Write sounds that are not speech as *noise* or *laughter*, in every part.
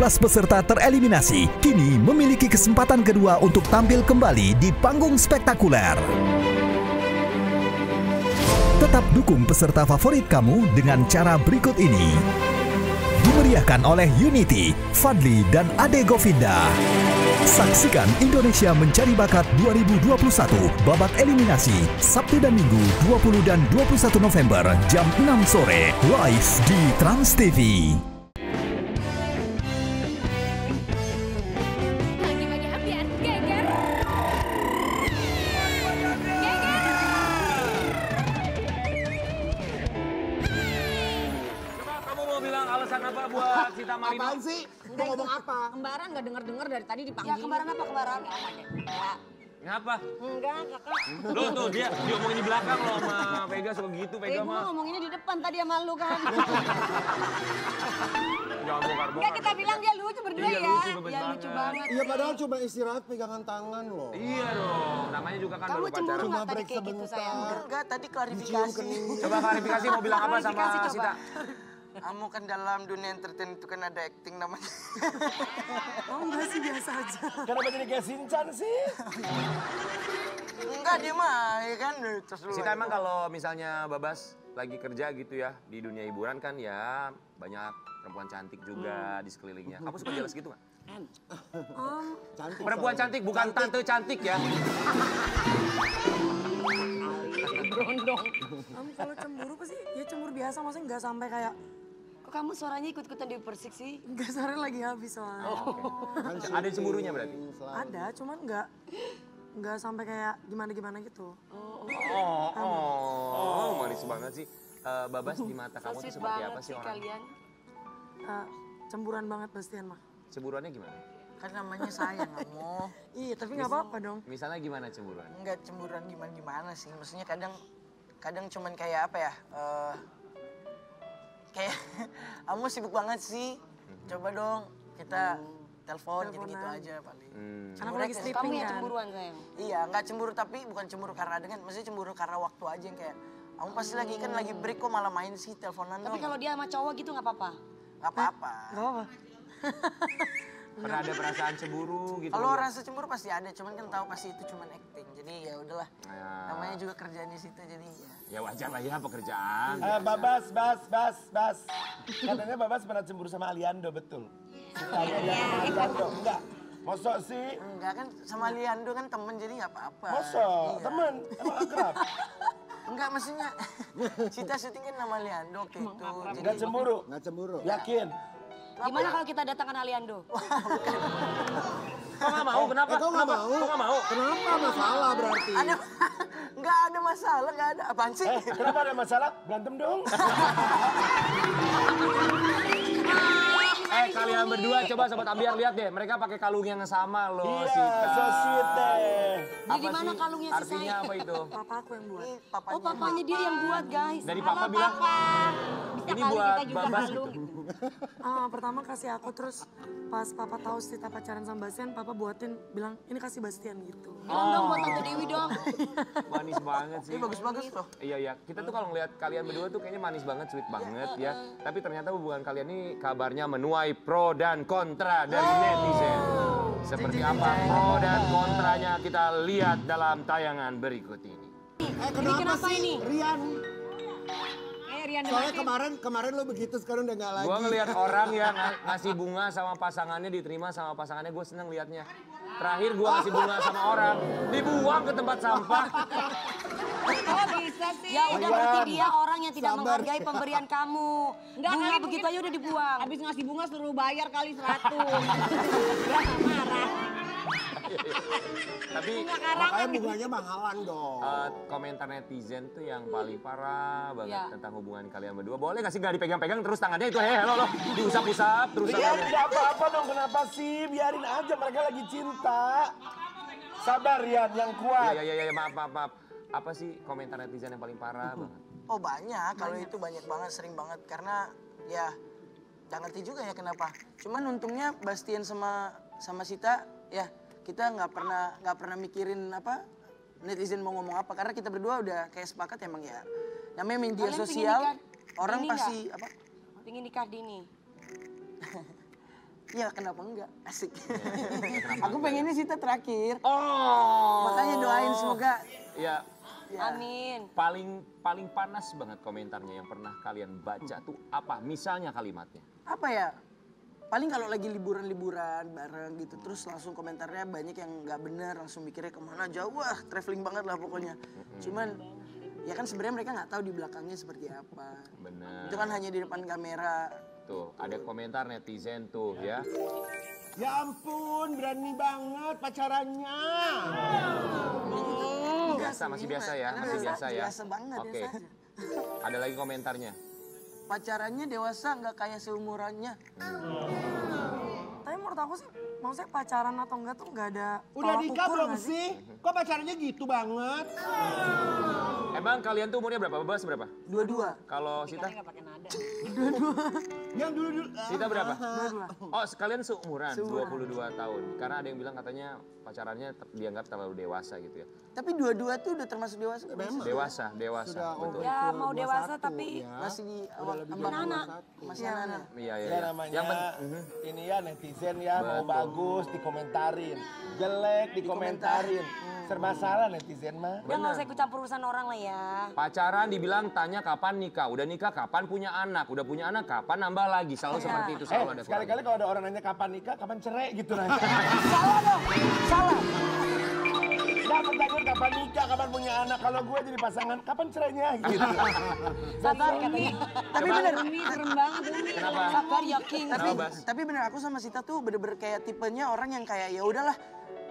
12 peserta tereliminasi kini memiliki kesempatan kedua untuk tampil kembali di panggung spektakuler. Tetap dukung peserta favorit kamu dengan cara berikut ini. Dimeriahkan oleh Unity, Fadli, dan Ade Govinda. Saksikan Indonesia Mencari Bakat 2021 babak eliminasi Sabtu dan Minggu 20 dan 21 November jam 6 sore live di Trans TV. Alasan apa buat *laughs* Sita Marino? Apaan sih? Mau ngomong apa? Kembaran nggak denger-denger dari tadi dipanggil. Ya kembaran apa kembaran? Ya. Ngapa? Enggak, kakak. Lu tuh dia diomongin di belakang lo sama Vega suka gitu Eh, Vega gue mah. ngomonginnya di depan tadi sama lu kan. *laughs* Jangan bongkar-bongkar. Enggak, kita bilang dia lucu berdua Iya, ya. lucu, ya lucu banget. Iya padahal cuma istirahat pegangan tangan loh. Iya dong, namanya juga kan Kamu baru cemburu nggak tadi kayak gitu sayang? Enggak, tadi klarifikasi. Coba klarifikasi mau bilang apa sama. Sita? Kamu kan dalam dunia entertain itu kan ada acting namanya. *laughs* Oh enggak sih biasa aja. Kenapa jadi kayak Sinchan sih? Enggak dia mah, ya kan? Terus dulu. Sita emang kalau misalnya Babas lagi kerja gitu ya di dunia hiburan kan ya banyak perempuan cantik juga di sekelilingnya. Kamu suka jelas gitu nggak? Cantik. Perempuan cantik bukan tante cantik ya. *laughs* Berondong. Kamu kalau cemburu pasti ya cemburu biasa maksudnya nggak sampai kayak Kok kamu suaranya ikut-ikutan di persik sih? nggak sore lagi habis soalnya. Kan Ada cemburunya berarti? selalu. Ada, cuman nggak nggak sampai kayak gimana-gimana gitu. Oh, oh, manis banget sih. Eh, Babas di mata kamu tuh seperti banget apa sih orang? kalian. Eh, cemburuan banget Bastian mah. Cemburuannya gimana? Kan namanya sayang kamu. Iya, tapi nggak apa-apa dong. Misalnya gimana cemburuan? Enggak cemburuan gimana gimana sih. Maksudnya kadang kadang cuman kayak apa ya? eh, kayak *laughs* kamu sibuk banget sih. Coba dong kita telepon gitu-gitu aja paling. Hmm. Karena lagi Kamu Kamu sleeping yang kan. cemburuan sayang. Iya, nggak cemburu tapi bukan cemburu karena dengan, maksudnya cemburu karena waktu aja yang kayak kamu pasti lagi kan lagi break kok malah main sih teleponan Tapi kalau dia sama cowok gitu nggak apa-apa. nggak apa-apa. Nggak apa-apa. *laughs* Pernah ada perasaan cemburu gitu? Kalau rasa cemburu pasti ada, cuman kan tahu pasti itu cuman acting. Jadi ya udahlah. Ya. Namanya juga kerjaan di situ jadi ya. Ya wajar lah ya pekerjaan. Eh, Babas, Bas, Bas, Bas. Katanya Babas pernah cemburu sama Aliando, betul? Aliando, enggak. Mosok sih? Enggak kan sama Liando kan temen jadi nggak apa-apa. Mosok, Iya. temen, emang akrab. Enggak maksudnya *laughs* Cita syuting kan sama Liando waktu itu. Jadi Enggak cemburu, Nggak cemburu. yakin? Gimana kalau kita datangkan Aliando? *laughs* Kok nggak mau? Kenapa? Eh, kok nggak Kenapa? mau? Kok mau? Kenapa masalah berarti? ada *laughs* enggak ada masalah, enggak ada. Apaan sih? Eh, kenapa ada masalah? Berantem dong. *laughs* Eh kalian berdua coba sobat ambiar lihat deh, mereka pakai kalung yang sama loh. Iya, Sita. so sweet deh. Jadi di mana sih kalungnya si Artinya apa itu? *laughs* Papa aku yang buat. Ini papanya. Oh papanya dia yang buat guys. Dari papa bilang, ini kali buat kita juga Babas kalung. gitu. *laughs* Ah, pertama kasih aku terus pas papa tahu Sita pacaran sama Bastian, papa buatin bilang ini kasih Bastian gitu. Bilang dong buat Tante Dewi dong. *laughs* Manis banget sih. Ini bagus-bagus loh. Iya iya, kita tuh kalau ngeliat kalian berdua tuh kayaknya manis banget, sweet banget ya. Tapi ternyata hubungan kalian ini kabarnya menuai pro dan kontra dari netizen. Seperti apa pro dan kontranya kita lihat dalam tayangan berikut ini. Eh kenapa, kenapa sih ini? Rian? Eh Rian Soalnya kemarin kemarin lo begitu sekarang udah nggak lagi. Gua ngelihat orang yang *laughs* ng- ngasih bunga sama pasangannya diterima sama pasangannya, gue seneng liatnya. Terakhir gua ngasih bunga sama orang, dibuang ke tempat sampah. Oh sih. Ya udah berarti dia orang yang tidak Sabar. menghargai pemberian kamu. Enggak bunga kali begitu mungkin- aja udah dibuang. Habis ngasih bunga suruh bayar kali 100. *laughs* Dia nggak marah. Tapi Makanya bunganya mahalan dong. eh, komentar netizen tuh yang paling parah banget Ya. tentang hubungan kalian berdua. Boleh gak sih gak dipegang-pegang terus tangannya itu heh lo lo diusap-usap terus Iya, tangannya. tidak apa-apa dong, kenapa sih? Biarin aja, mereka lagi cinta. Sabar, Rian, yang kuat. Iya iya iya maaf maaf maaf. Apa sih komentar netizen yang paling parah banget? Oh banyak, kalau itu banyak banget, sering banget. Karena ya nggak ngerti juga ya kenapa. Cuman untungnya Bastian sama sama Sita ya kita nggak pernah nggak pernah mikirin apa netizen mau ngomong apa karena kita berdua udah kayak sepakat emang ya namanya media Kalian sosial nikah orang pasti apa Pingin nikah dini. *laughs* Ya kenapa enggak? Asik. *laughs* aku pengennya Sita terakhir. Oh. Makanya doain semoga Ya, Amin. paling paling panas banget komentarnya yang pernah kalian baca tuh apa? Misalnya kalimatnya. apa ya? Paling kalau lagi liburan-liburan bareng gitu, terus langsung komentarnya banyak yang nggak bener, langsung mikirnya ke mana jauh, wah traveling banget lah pokoknya. Cuman ya kan sebenarnya mereka nggak tahu di belakangnya seperti apa. Bener. Itu kan hanya di depan kamera. Tuh, ada komentar netizen tuh ya. Ya ampun, berani banget pacarannya. Biasa, masih biasa ya, masih biasa ya. Biasa banget. Oke. Ada lagi komentarnya. Pacarannya dewasa nggak kayak seumurannya. Tapi menurut aku sih, maksudnya pacaran atau enggak tuh enggak ada Udah nikah belum nggak sih? Kok pacarannya gitu banget? Emang kalian tuh umurnya berapa? Bebas berapa? Dua-dua. Kalau Sita? Yang dulu-dulu. Sita berapa? Oh, sekalian seumuran, 22 tahun. Karena ada yang bilang katanya pacarannya dianggap terlalu dewasa gitu ya. Tapi dua-dua tuh udah termasuk dewasa. belum? Dewasa, dewasa, Sudah betul. Ya mau dewasa tapi Masih di awal ambang anak. Masih anak-anak. Iya, iya, Ya iya. namanya Yang Mhm. ini ya netizen ya mau bagus dikomentarin, jelek dikomentarin. Serba salah netizen mah. Udah nggak usah ikut campur urusan orang lah ya. Pacaran dibilang tanya kapan nikah, udah nikah kapan punya anak, udah punya anak kapan nambah lagi, selalu seperti itu Eh, selalu ada sekali-kali kalau ada orang nanya kapan nikah, kapan cerai gitu nanya. *laughs* Salah dong. Salah. Nah, pertanyaan kapan nikah, kapan punya anak. Kalau gue jadi pasangan, kapan cerainya *laughs* gitu. Sabar katanya. Tapi bener. Umi serem banget Umi. Kenapa? Sabar yakin. Tapi tapi bener aku sama Sita tuh bener-bener kayak tipenya orang yang kayak ya udahlah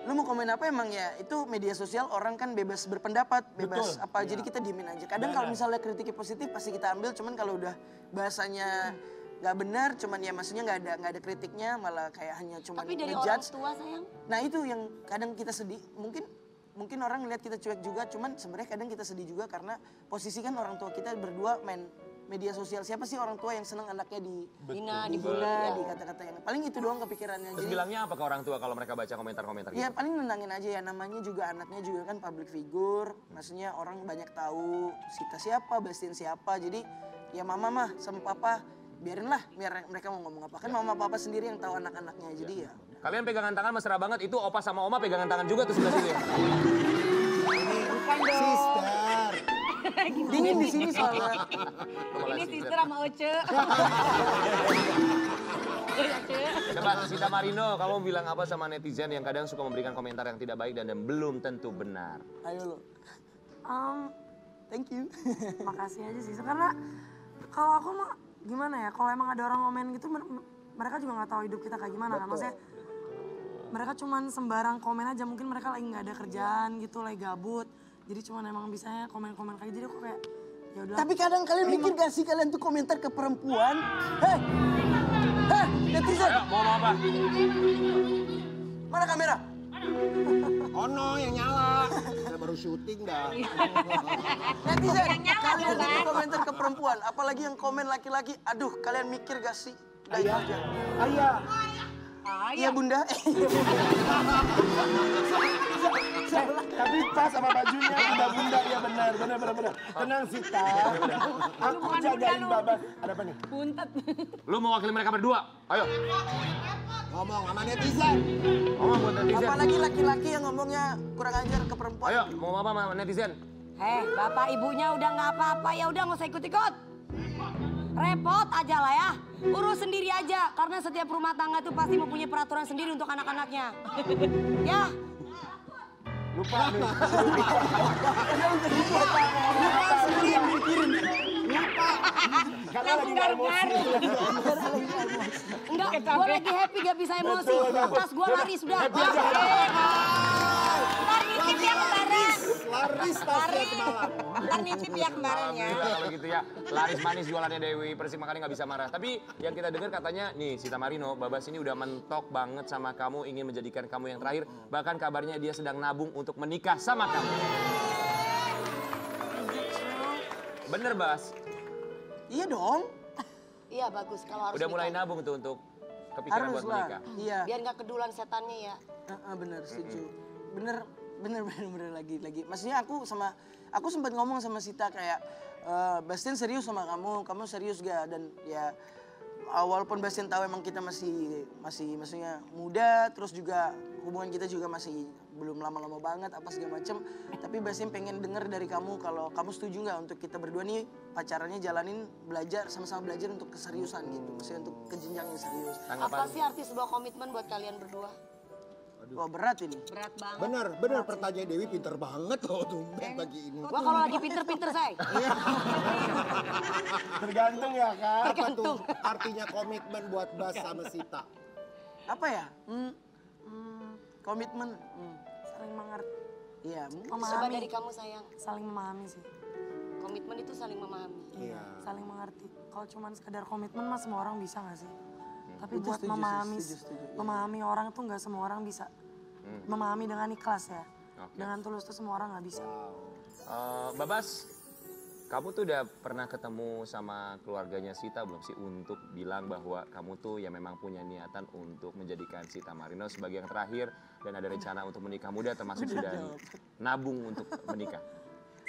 lu mau komen apa emang ya? Itu media sosial orang kan bebas berpendapat bebas Betul. apa jadi kita diemin aja. Kadang kalau misalnya kritiknya positif pasti kita ambil cuman kalau udah bahasanya nggak benar cuman ya maksudnya nggak ada nggak ada kritiknya malah kayak hanya cuman Tapi dari orang tua sayang. nah itu yang kadang kita sedih mungkin mungkin orang ngeliat kita cuek juga cuman sebenarnya kadang kita sedih juga karena posisi kan orang tua kita berdua main media sosial siapa sih orang tua yang seneng anaknya di Hina, dibully dibully. di kata-kata yang paling itu doang kepikirannya Terus jadi bilangnya apa ke orang tua kalau mereka baca komentar-komentar ya gitu? paling nenangin aja ya namanya juga anaknya juga kan public figure. Maksudnya orang banyak tahu kita siapa Bastian siapa. Jadi ya mama mah sama papa biarin lah biar mereka mau ngomong apa. Kan mama papa sendiri yang tahu anak-anaknya jadi ya. Kalian pegangan tangan mesra banget, itu opa sama oma pegangan tangan juga tuh sebelah sini. *laughs* dingin di sini soalnya. Ini sister sama Oce. *laughs* Coba Sita Marino, kamu bilang apa sama netizen yang kadang suka memberikan komentar yang tidak baik dan yang belum tentu benar? ayo lo Em, thank you. *laughs* makasih aja sih. Karena kalau aku mah gimana ya kalau emang ada orang ngomen gitu mer- mereka juga nggak tahu hidup kita kayak gimana kan. Maksudnya mereka cuman sembarang komen aja. Mungkin mereka lagi nggak ada kerjaan gitu lagi gabut jadi cuman emang bisanya komen-komen kayak gitu. jadi aku kayak ya udah tapi kadang kalian mikir gak sih kalian tuh komentar ke perempuan? Heh. Heh netizen. Ayo, mau apa? mana kamera? Oh no, yang nyala. Saya baru syuting dah. netizen kalian itu komentar ke perempuan apalagi yang komen laki-laki. Aduh kalian mikir gak sih? Udah itu aja Ayah, iya bunda *laughs* tapi pas sama bajunya udah bunda ya benar, benar, benar, benar. Tenang Sita, aku jagain babas. Ada apa nih? Buntet. Lu mau wakili mereka berdua? Ayo, Ngomong sama netizen. ngomong buat netizen. apalagi laki-laki yang ngomongnya kurang ajar ke perempuan Ayo, mau ngomong apa sama netizen? Eh, bapak ibunya udah nggak apa-apa ya udah nggak usah ikut-ikut. Repot aja lah ya. Urus sendiri aja karena setiap rumah tangga tuh pasti mempunyai peraturan sendiri untuk anak-anaknya. *laughs* ya, Lupa nih. Karena lagi emosi. enggak, gue lagi happy gak bisa emosi. Tas gue lari sudah. Ntar nitip ya kemarin. Laris tasnya semalam. Ntar nitip ya kemarin ya. Kalau gitu ya. Laris manis jualannya Dewi Persik makanya nggak bisa marah. Tapi yang kita dengar katanya nih Sita Marino, Babas ini udah mentok banget sama kamu, ingin menjadikan kamu yang terakhir. Bahkan kabarnya dia sedang nabung untuk menikah sama kamu. Bener Bas, iya dong Iya bagus kalau harus udah mulai nikah. nabung tuh untuk kepikiran harus buat lah menikah. iya Biar nggak kedulan setannya ya. Heeh, bener setuju bener bener *laughs* bener bener lagi lagi maksudnya aku sama aku sempat ngomong sama Sita kayak "Eh, Bastian serius sama kamu kamu serius gak dan ya walaupun Bastian tahu emang kita masih masih maksudnya muda, terus juga hubungan kita juga masih belum lama-lama banget apa segala macem. Tapi Bastian pengen denger dari kamu kalau kamu setuju nggak untuk kita berdua nih pacarannya jalanin belajar sama-sama belajar untuk keseriusan gitu, maksudnya untuk ke jenjang yang serius. Apa sih arti sebuah komitmen buat kalian berdua? Wah berat ini. Berat banget. Bener, bener pertanyaan Dewi pinter banget loh tumben pagi ini. Gua kalau lagi pinter-pinter say. Tergantung ya kan. Apa tuh artinya komitmen buat Bas sama Sita? Apa ya? Hmm, hmm, komitmen. Hmm. Saling mengerti, Iya, mungkin Coba memahami, dari kamu sayang. saling memahami sih. Komitmen itu saling memahami. Iya, saling mengerti. Kalau cuman sekedar komitmen mah semua orang bisa gak sih? Tapi Itu buat setuju memahami, setuju, setuju, iya. memahami orang tuh nggak semua orang bisa. Memahami dengan ikhlas ya. Dengan tulus tuh semua orang nggak bisa. Eh, Babas, kamu tuh udah pernah ketemu sama keluarganya Sita belum sih untuk bilang bahwa kamu tuh ya memang punya niatan untuk menjadikan Sita Marino sebagai yang terakhir dan ada rencana untuk menikah muda termasuk sudah nabung untuk menikah.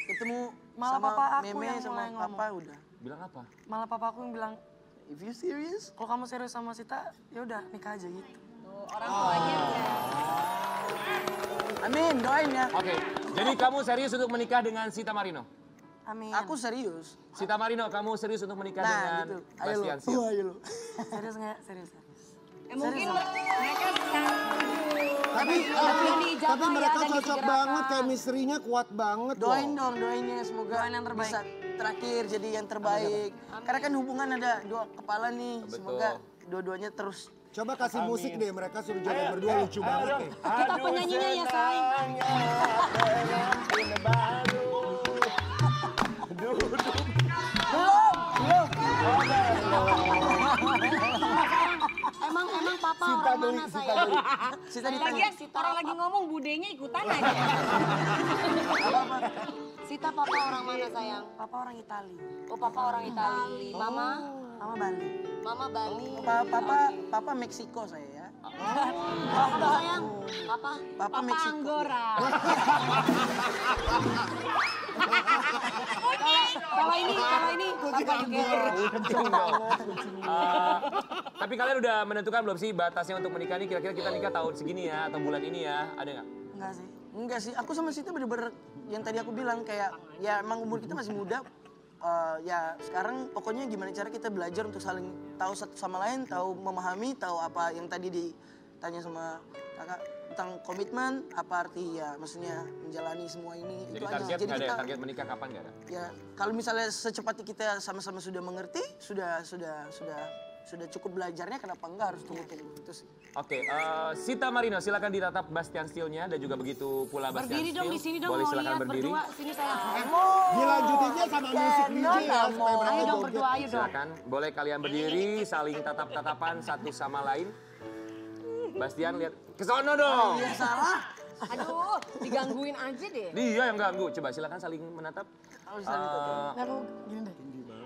ketemu Malah sama papa aku meme yang sama mulai ngomong. papa udah. Bilang apa? Malah papa aku yang bilang, If you serious? kalau kamu serius sama Sita, ya udah nikah aja gitu. Tuh, orang tuanya udah. Amin, doain ya. Oke, jadi kamu serius untuk menikah dengan Sita Marino? Amin. Aku serius. Sita Marino, kamu serius untuk menikah Nah, dengan gitu. Ayo. Bastian Sil? Oh, ayo lo. serius nggak? Serius, serius. Eh, mungkin mereka sekarang Tapi, Tapi yang diijabah tapi ya, mereka dan cocok banget, chemistry-nya kuat banget Doain dong, doainnya semoga Doain yang terbaik. bisa terakhir jadi yang terbaik. Karena kan hubungan ada dua kepala nih. Betul. Semoga dua-duanya terus Coba kasih musik deh, mereka suruh joget berdua lucu banget deh. Kita penyanyinya ya say. Emang papa orang mana sayang? Sita ditanya. Lagian orang lagi ngomong budenya ikutan aja. Sita papa orang mana sayang? Papa orang Itali, Oh papa orang Itali. Mama? mama Bali. Mama Bali. Pa- papa, papa Meksiko saya ya. Papa sayang? Papa? Papa, Papa Meksiko. Anggora. *laughs* Kalau ini, kalau ini papa juga. Tapi kalian udah menentukan belum sih batasnya untuk menikah nih? Kira-kira kita nikah tahun segini ya atau bulan ini ya? Ada nggak? Enggak sih. Enggak sih, aku sama Sita bener-bener yang tadi aku bilang kayak ya emang umur kita masih muda. Eh, ya sekarang pokoknya gimana cara kita belajar untuk saling tahu satu sama lain, tahu memahami, tahu apa yang tadi ditanya sama kakak tentang komitmen, apa arti ya maksudnya menjalani semua ini Jadi itu aja. target Jadi nggak ada kita Target menikah kapan nggak ada? ya kalau misalnya secepatnya kita sama-sama sudah mengerti, sudah sudah sudah sudah cukup belajarnya kenapa enggak harus tunggu-tunggu itu sih. Oke, eh, Sita Marino silakan ditatap Bastian Steelnya dan juga juga pula Bastian Berdiri dong di sini dong Boleh mau silakan lihat berdiri. berdua. Sini sayang. Dilanjutinnya sama musik DJ ya, Ayo dong joget. berdua, ayo dong. Silakan, boleh kalian berdiri, saling tatap-tatapan satu sama lain. Bastian lihat ke sono dong. Yang salah. Aduh, digangguin aja deh. Dia yang ganggu. Coba silakan saling menatap. Harus saling Nah, aku gini deh.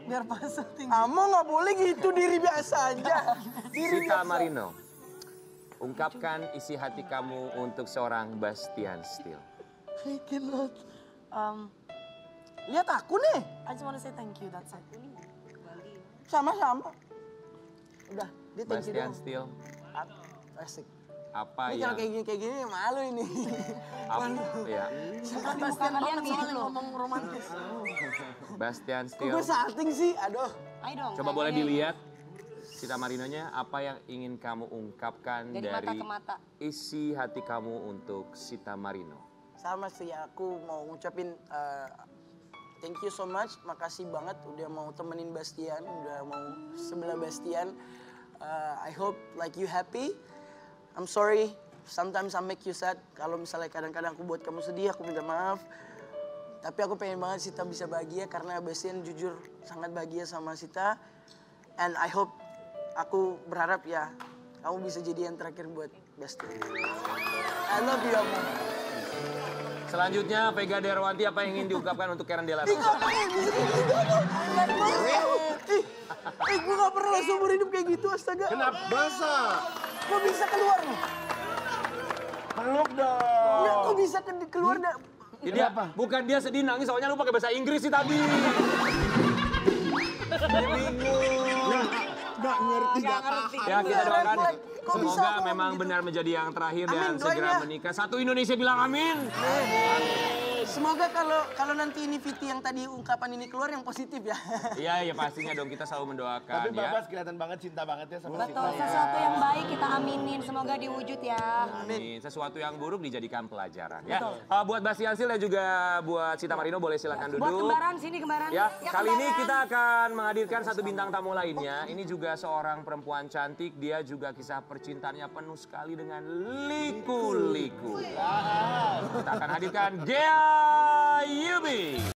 Biar pas tinggi. Kamu nggak boleh gitu diri biasa aja. *laughs* Diri Sita Marino, ungkapkan isi hati kamu untuk seorang Bastian Steel. I cannot. Um, Lihat aku nih, I just want to say thank you, that's it. sama-sama. Udah, dia thank you Bastian. Steel, Asik. Apa Ini kalau yang kayak gini kayak gini malu ini. apa, ya, Bastian banget soalnya ngomong romantis. Bastian Steel. gue salting sih? Aduh. Ayo dong. Coba boleh dilihat Sita Marinonya apa yang ingin kamu ungkapkan Dari dari, mata ke mata. isi hati kamu untuk Sita Marino. Sama sih aku mau ngucapin eh, thank you so much. Makasih banget udah mau temenin Bastian, udah mau sebelah Bastian. Eh, I hope like you happy. I'm sorry, sometimes I make you sad. Kalau misalnya kadang-kadang aku buat kamu sedih, aku minta maaf. Tapi aku pengen banget Sita bisa bahagia karena Bastian jujur sangat bahagia sama Sita. And I hope, aku berharap ya kamu bisa jadi yang terakhir buat Bastian. I love you. Selanjutnya Vega Derwanti apa yang ingin diungkapkan untuk Karen Della Rosa? Eh, eh gue gak pernah seumur hidup kayak gitu, astaga. Kenapa? Masa? Kok bisa keluar nih? Peluk dong. Enggak, kok bisa ke keluar dah? Jadi dia, bukan dia sedih nangis, soalnya lu pakai bahasa Inggris sih tadi. Dia bingung. Nggak ngerti, nggak paham. Ya kita doakan. Kok semoga memang gitu? benar menjadi yang terakhir dan Amin, segera ya. menikah. Satu Indonesia bilang amin. Semoga kalau kalau nanti ini Viti yang tadi ungkapan ini keluar yang positif ya. *laughs* Iya, ya pastinya dong kita selalu mendoakan Tapi ya. Babas kelihatan banget cinta banget ya sama Betul, Sita. sesuatu yang baik kita aminin. Semoga diwujud ya. Amin. Sesuatu yang buruk dijadikan pelajaran ya. Uh, buat Bastian Sil dan juga buat Sita Marino boleh silakan duduk. Buat kembaran sini kembaran. Ya, kali ini kita akan menghadirkan satu bintang tamu lainnya. Ini juga seorang perempuan cantik. Dia juga kisah percintaannya penuh sekali dengan liku-liku. Kita akan hadirkan Gea Yubi.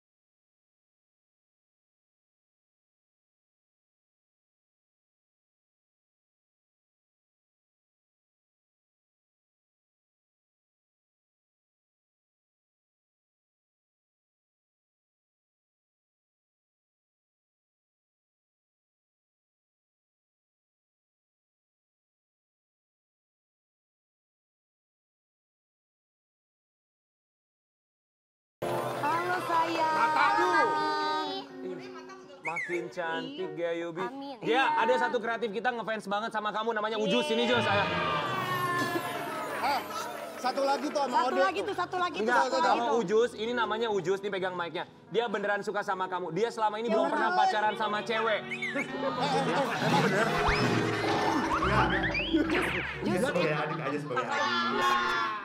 Makin cantik Gea Yubi. Amin. Gea, ada satu kreatif kita ngefans banget sama kamu namanya Ujus. Sini Jus, saya. Ah, satu lagi tuh sama Satu Ode. lagi tuh, satu lagi tuh, Enggak, satu lagi kalau tuh. Ujus, ini namanya Ujus, nih pegang mic-nya. Dia beneran suka sama kamu. Dia selama ini belum pernah pacaran sama cewek. sebagai adik aja sebagai adik.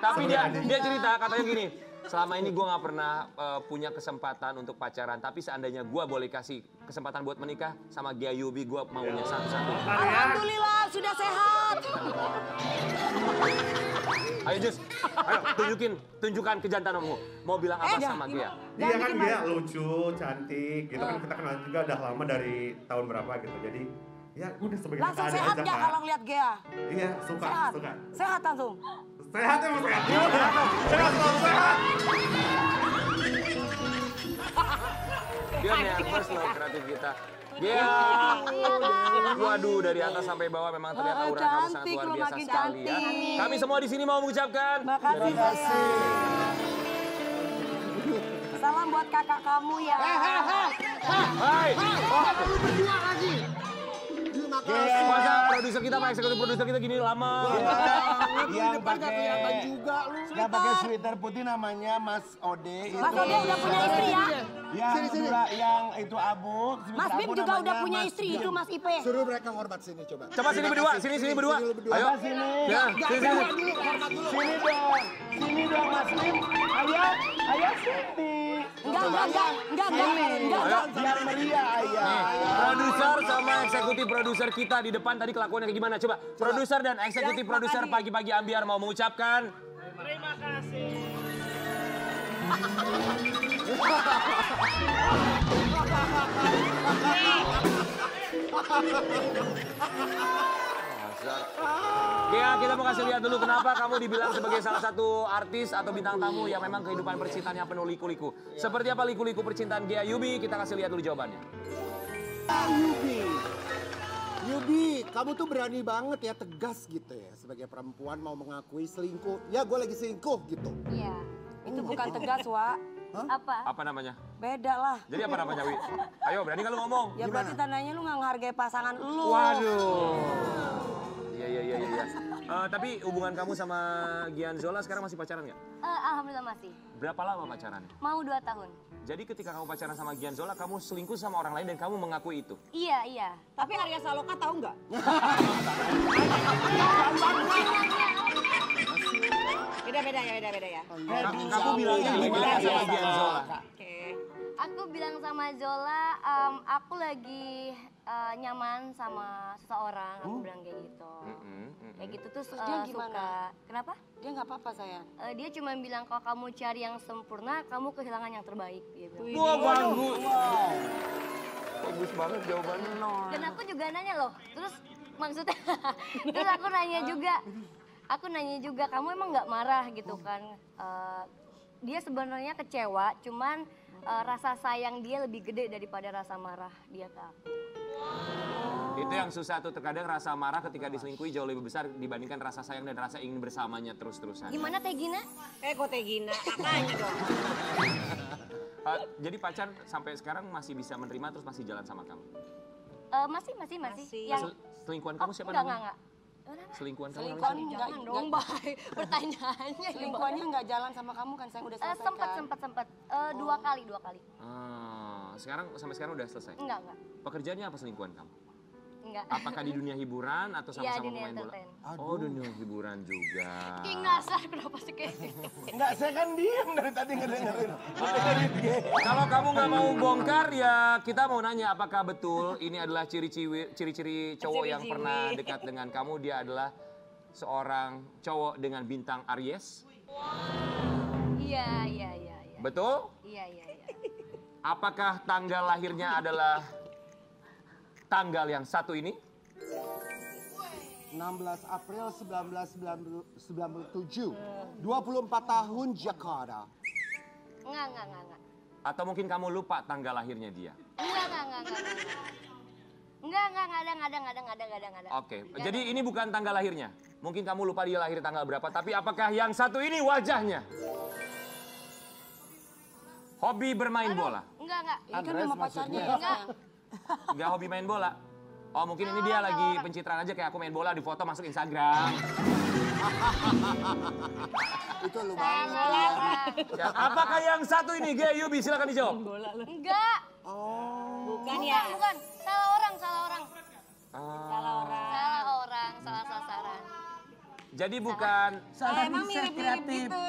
Tapi dia dia cerita katanya gini, selama ini gue nggak pernah eh, punya kesempatan untuk pacaran. Tapi seandainya gue boleh kasih kesempatan buat menikah sama Gia Yubi, gue maunya satu-satu. Alhamdulillah sudah sehat. Ayo Jus, ayo tunjukin, tunjukkan kejantananmu. Mau bilang apa Eh, sama Gia? Dia kan dia lucu, cantik, gitu kan kita kenal juga udah lama dari tahun berapa gitu. Jadi ya udah sebagai Langsung sehat aja Kak. kalau ngeliat Gea? Iya, suka, Sehat. suka. Sehat langsung. Sehat emang sehat. Sehat, selalu sehat. Dia nervous loh kreatif kita. Gia, waduh dari atas sampai bawah memang terlihat aura kamu sangat luar biasa makin sekali ya. cantik. Kami semua di sini mau mengucapkan Makasih sayang. Salam buat kakak kamu ya. Hai. Lu berdua lagi. Di Masa produser kita, Pak eksekutif produser kita gini lama. Yang Depan nggak kelihatan pakai juga lu. nggak pakai sweater putih namanya Mas Ode itu. Mas Ode udah punya istri ya? Yang Sini, sini. yang itu abu. Mas Bim juga udah punya Mas istri Bim. itu Mas Ipe. Suruh mereka hormat sini coba. Coba sini berdua, sini sini berdua. Sini lu berdua. Ayo. Sini. Ya, sini sini. dulu, hormat dulu. Sini dong. Sini dong Mas Bim. Ayo, ayo sini. Enggak, enggak, enggak, enggak, enggak, enggak, enggak. Biar meriah. Nih, produser sama eksekutif produser kita di depan tadi kelakuannya kayak gimana? Coba, produser dan eksekutif produser pagi-pagi Ambiar mau mengucapkan *laughs* *laughs* *laughs* Ya, kita mau kasih lihat dulu kenapa kamu dibilang sebagai salah satu artis atau bintang tamu yang memang kehidupan percintaannya penuh liku-liku. Seperti apa liku-liku percintaan Gia Yubi? Kita kasih lihat dulu jawabannya. Yubi. Yubi, kamu tuh berani banget ya, tegas gitu ya. Sebagai perempuan mau mengakui selingkuh. Ya gue lagi selingkuh gitu. Iya. Itu bukan tegas, Wak. Apa? Apa namanya? Beda lah. Jadi apa namanya, Wi? Ayo, berani kalau ngomong. Ya berarti tandanya lu nggak menghargai pasangan lu. Waduh. Iya, iya, iya, iya. Eh, tapi hubungan kamu sama Gian Zola sekarang masih pacaran nggak? Eh, Alhamdulillah masih. Berapa lama pacaran? Mau dua tahun. Jadi ketika kamu pacaran sama Gian Zola, kamu selingkuh sama orang lain dan kamu mengakui itu. Iya, iya. Tapi Arya Saloka tahu nggak? *laughs* Beda beda ya, beda beda ya. Kamu bilangnya gimana sama Gian Zola? Oke. Aku bilang sama Zola, em, aku lagi eh, nyaman sama seseorang. Aku bilang kayak gitu. Mm-mm, mm-mm. Kayak gitu terus Terus dia eh, gimana? suka. Kenapa? Dia nggak apa-apa sayang. Eh, dia cuma bilang kalau kamu cari yang sempurna, kamu kehilangan yang terbaik gitu. Wah, bagus. Bagus banget jawabannya. Dan aku juga nanya loh, terus maksudnya, *laughs* terus aku nanya juga, aku nanya juga, kamu emang nggak marah gitu kan? Eh, dia sebenarnya kecewa, cuman eh, rasa sayang dia lebih gede daripada rasa marah dia ke aku. Itu yang susah tuh terkadang rasa marah ketika diselingkuhi jauh lebih besar dibandingkan rasa sayang dan rasa ingin bersamanya terus-terusan. Gimana Teh Gina? Eh kok Teh Gina? Makanya dong. Eh, *laughs* jadi pacar sampai sekarang masih bisa menerima terus masih jalan sama kamu. Eh, masih, masih, masih. Yang Sel- selingkuhan kamu siapa enggak, namanya? enggak, enggak. Selingkuhan kamu Selingkuhan enggak Jangan dong, Bay. Pertanyaannya Selingkuhannya nggak jalan sama kamu kan saya udah Eh, selesai sempat, sempat, sempat. Eh, Dua kali, dua kali. Ah, sekarang sampai sekarang udah selesai. Enggak, enggak. Pekerjaannya apa selingkuhan kamu? Enggak. Apakah di dunia hiburan atau Iya, sama-sama dunia pemain bola? entertain. Oh, dunia hiburan juga. *laughs* King Nasar kenapa sih kayak gitu? Enggak, saya kan diem dari tadi ngedengerin. Dia. *laughs* Kalau kamu nggak mau bongkar ya kita mau nanya apakah betul ini adalah ciri-ciri ciri-ciri cowok yang Ciri-ciri. pernah dekat dengan kamu dia adalah seorang cowok dengan bintang Aries. Iya, iya, iya, iya. Betul? Iya, iya, iya. Apakah tanggal lahirnya adalah tanggal yang satu ini? 16 April 1997. 24 tahun Jakarta. Enggak, enggak, enggak, enggak. Atau mungkin kamu lupa tanggal lahirnya dia? Enggak, enggak, enggak, enggak, enggak. Enggak, enggak, enggak ada, enggak ada, enggak ada, enggak ada, enggak ada, enggak ada. Oke, jadi ini bukan tanggal lahirnya. Mungkin kamu lupa dia lahir tanggal berapa, tapi apakah yang satu ini wajahnya? Hobi bermain bola? Enggak, enggak. Ini kan nama pacarnya. Enggak. Nggak hobi main bola? Oh mungkin ini dia lagi pencitraan aja kayak aku main bola di foto masuk Instagram. *laughs* Itu lu Salah, banget ya. salah. Ya, apakah yang satu ini Ge Yubi silakan dijawab. Enggak. Oh. Bukan Bukan, ya? bukan. Salah orang, salah orang. Ah, Salah orang. Salah orang, salah sasaran. jadi bukan Eh, emang mirip-mirip gitu.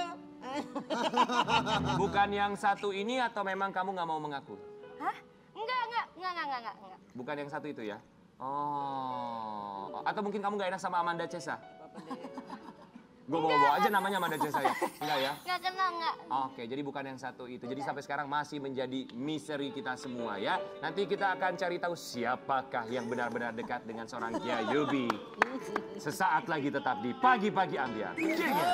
*laughs* bukan yang satu ini atau memang kamu nggak mau mengaku? Hah? Enggak, enggak, enggak, enggak, enggak, enggak. Bukan yang satu itu ya? Oh, atau mungkin kamu nggak enak sama Amanda Cesa? Gue bawa-bawa aja namanya Amanda Cesa ya? Enggak ya? Enggak kenal, enggak. Oke, jadi bukan yang satu itu. Jadi sampai sekarang masih menjadi misteri kita semua ya. Nanti kita akan cari tahu siapakah yang benar-benar dekat dengan seorang Kia Yubi. *laughs* Sesaat lagi tetap di Pagi-Pagi Ambiar. Ya.